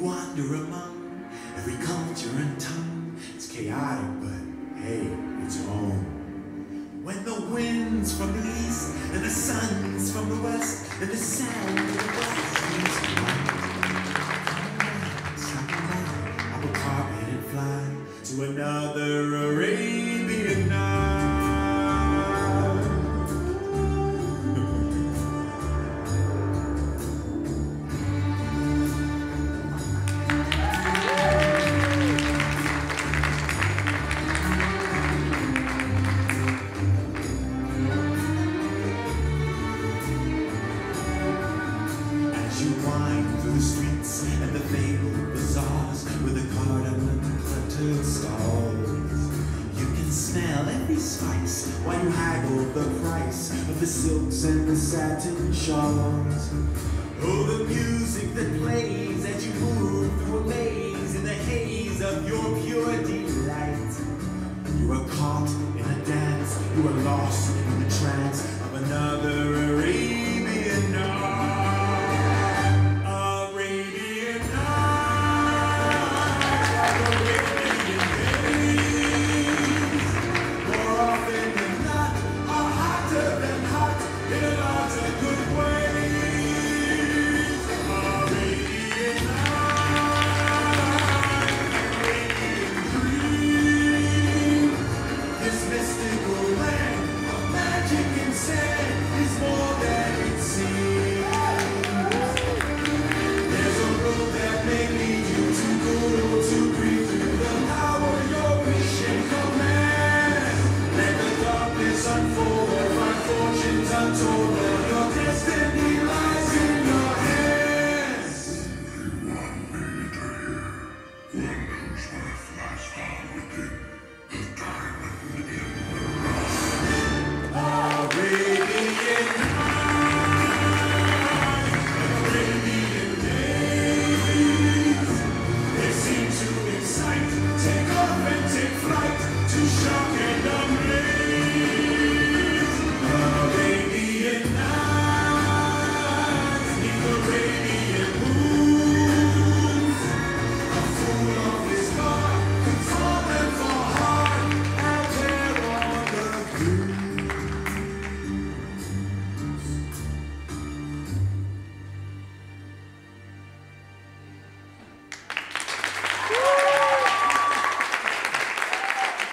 wander among every culture and tongue. It's chaotic, but hey, it's home. When the winds from the east and the suns from the west and the sand of the west I'll carpet and fly to another Arabian smell every spice while you haggle the price of the silks and the satin shawls. Oh, the music that plays as you move through a maze in the haze of your pure delight. You are caught in a dance, you are lost in the trance